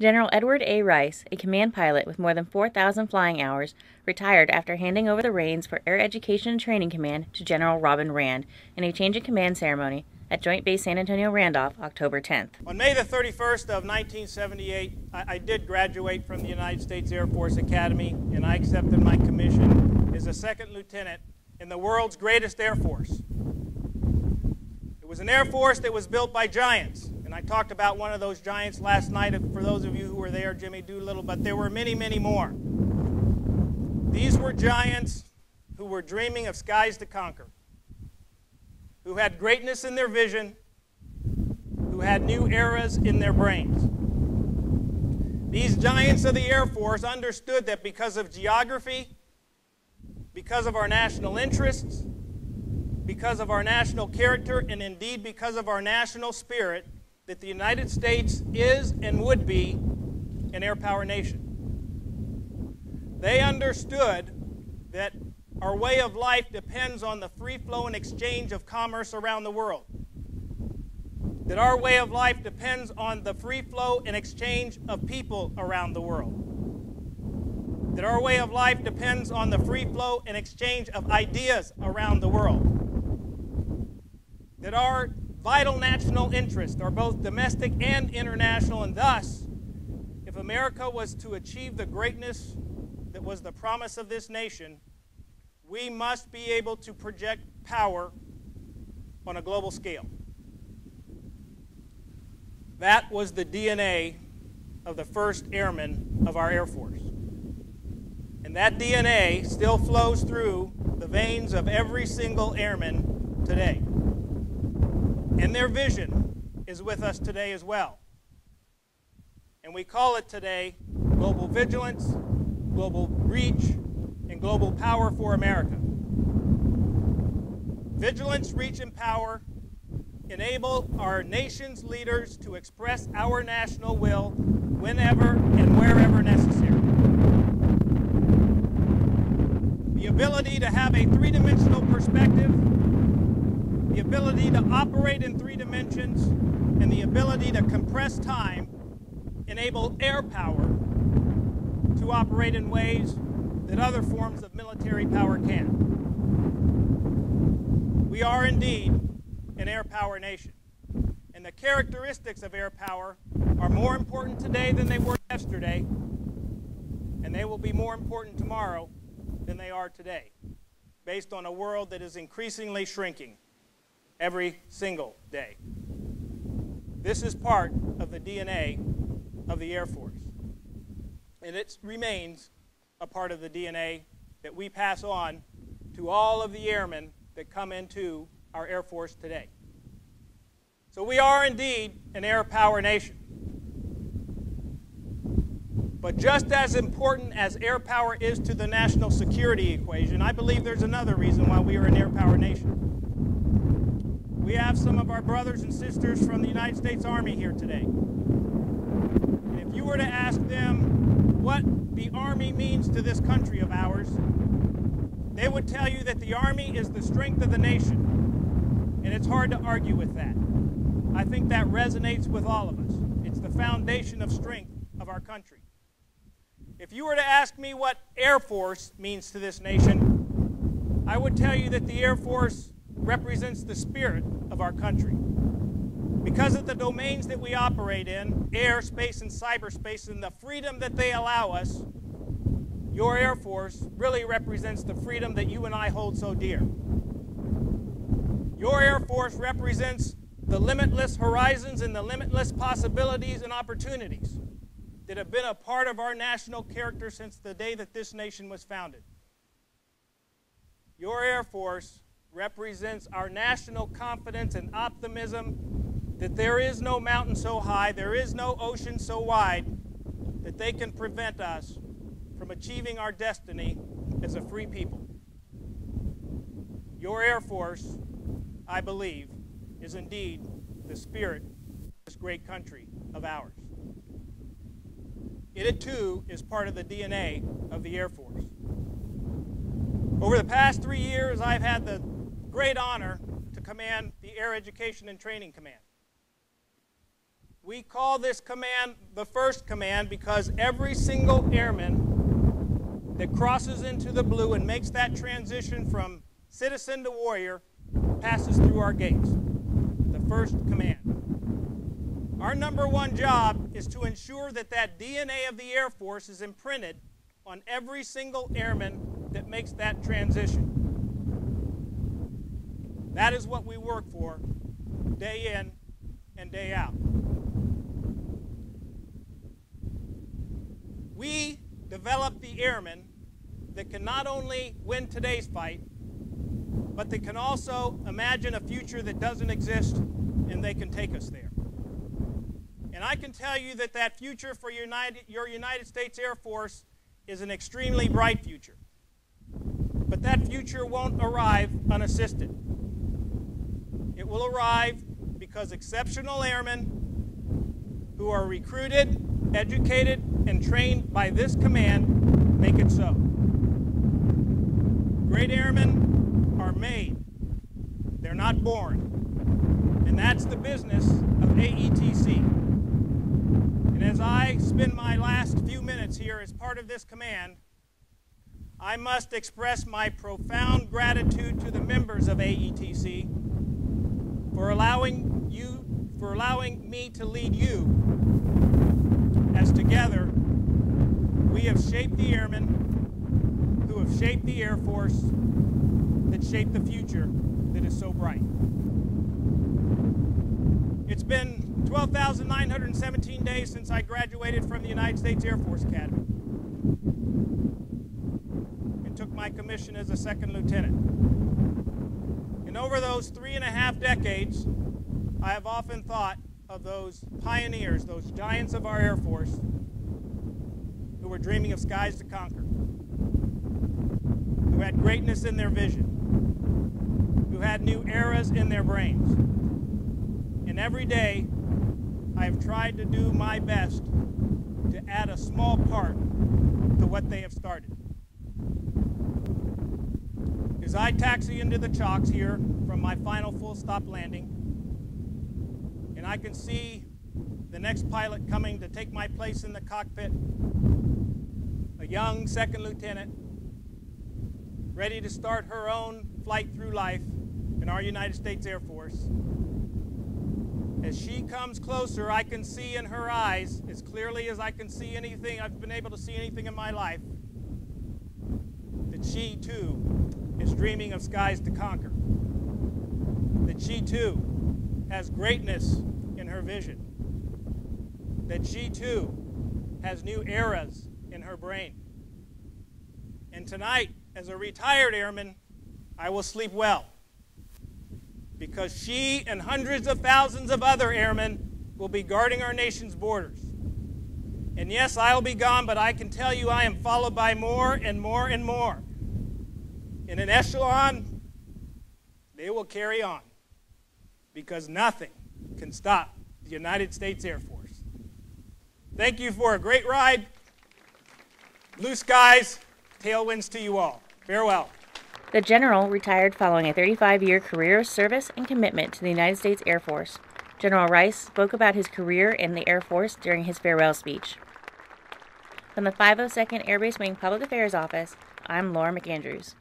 General Edward A. Rice, a command pilot with more than 4,000 flying hours, retired after handing over the reins for Air Education and Training Command to General Robin Rand in a change of command ceremony at Joint Base San Antonio Randolph, October 10th. On May the 31st of 1978, I, I did graduate from the United States Air Force Academy, and I accepted my commission as a second lieutenant in the world's greatest Air Force. It was an Air Force that was built by giants, and I talked about one of those giants last night for those of you who were there, Jimmy Doolittle, but there were many, many more. These were giants who were dreaming of skies to conquer, who had greatness in their vision, who had new eras in their brains. These giants of the Air Force understood that because of geography, because of our national interests, because of our national character, and indeed because of our national spirit, that the United States is and would be an air power nation. They understood that our way of life depends on the free flow and exchange of commerce around the world. That our way of life depends on the free flow and exchange of people around the world. That our way of life depends on the free flow and exchange of ideas around the world. That our vital national interests are both domestic and international, and thus, if America was to achieve the greatness that was the promise of this nation, we must be able to project power on a global scale. That was the DNA of the first airmen of our Air Force. And that DNA still flows through the veins of every single airman today. And their vision is with us today as well. And we call it today global vigilance, global reach, and global power for America. Vigilance, reach, and power enable our nation's leaders to express our national will whenever and wherever necessary. The ability to have a three dimensional perspective the ability to operate in three dimensions, and the ability to compress time enable air power to operate in ways that other forms of military power can. We are indeed an air power nation. And the characteristics of air power are more important today than they were yesterday, and they will be more important tomorrow than they are today, based on a world that is increasingly shrinking every single day. This is part of the DNA of the Air Force. And it remains a part of the DNA that we pass on to all of the airmen that come into our Air Force today. So we are indeed an air power nation. But just as important as air power is to the national security equation, I believe there's another reason why we are an air power nation. We have some of our brothers and sisters from the United States Army here today. And if you were to ask them what the Army means to this country of ours, they would tell you that the Army is the strength of the nation. And it's hard to argue with that. I think that resonates with all of us. It's the foundation of strength of our country. If you were to ask me what Air Force means to this nation, I would tell you that the Air Force represents the spirit of our country. Because of the domains that we operate in, air, space, and cyberspace, and the freedom that they allow us, your Air Force really represents the freedom that you and I hold so dear. Your Air Force represents the limitless horizons and the limitless possibilities and opportunities that have been a part of our national character since the day that this nation was founded. Your Air Force represents our national confidence and optimism that there is no mountain so high, there is no ocean so wide that they can prevent us from achieving our destiny as a free people. Your Air Force, I believe, is indeed the spirit of this great country of ours. It too is part of the DNA of the Air Force. Over the past three years, I've had the great honor to command the Air Education and Training Command. We call this command the first command because every single airman that crosses into the blue and makes that transition from citizen to warrior passes through our gates. The first command. Our number one job is to ensure that that DNA of the Air Force is imprinted on every single airman that makes that transition. That is what we work for day in and day out. We develop the airmen that can not only win today's fight, but they can also imagine a future that doesn't exist and they can take us there. And I can tell you that that future for United, your United States Air Force is an extremely bright future. But that future won't arrive unassisted. It will arrive because exceptional airmen who are recruited, educated, and trained by this command make it so. Great airmen are made, they're not born. And that's the business of AETC. And as I spend my last few minutes here as part of this command, I must express my profound gratitude to the members of AETC for allowing you, for allowing me to lead you as together we have shaped the airmen who have shaped the Air Force that shaped the future that is so bright. It's been 12,917 days since I graduated from the United States Air Force Academy and took my commission as a second lieutenant. Over those three and a half decades, I have often thought of those pioneers, those giants of our Air Force, who were dreaming of skies to conquer, who had greatness in their vision, who had new eras in their brains. And every day, I have tried to do my best to add a small part to what they have started. As I taxi into the chocks here from my final full stop landing, and I can see the next pilot coming to take my place in the cockpit, a young second lieutenant, ready to start her own flight through life in our United States Air Force. As she comes closer, I can see in her eyes, as clearly as I can see anything, I've been able to see anything in my life, that she too is dreaming of skies to conquer. That she too has greatness in her vision. That she too has new eras in her brain. And tonight, as a retired airman, I will sleep well. Because she and hundreds of thousands of other airmen will be guarding our nation's borders. And yes, I'll be gone, but I can tell you I am followed by more and more and more in an echelon, they will carry on because nothing can stop the United States Air Force. Thank you for a great ride. Blue skies, tailwinds to you all. Farewell. The general retired following a 35 year career of service and commitment to the United States Air Force. General Rice spoke about his career in the Air Force during his farewell speech. From the 502nd Air Base Wing Public Affairs Office, I'm Laura McAndrews.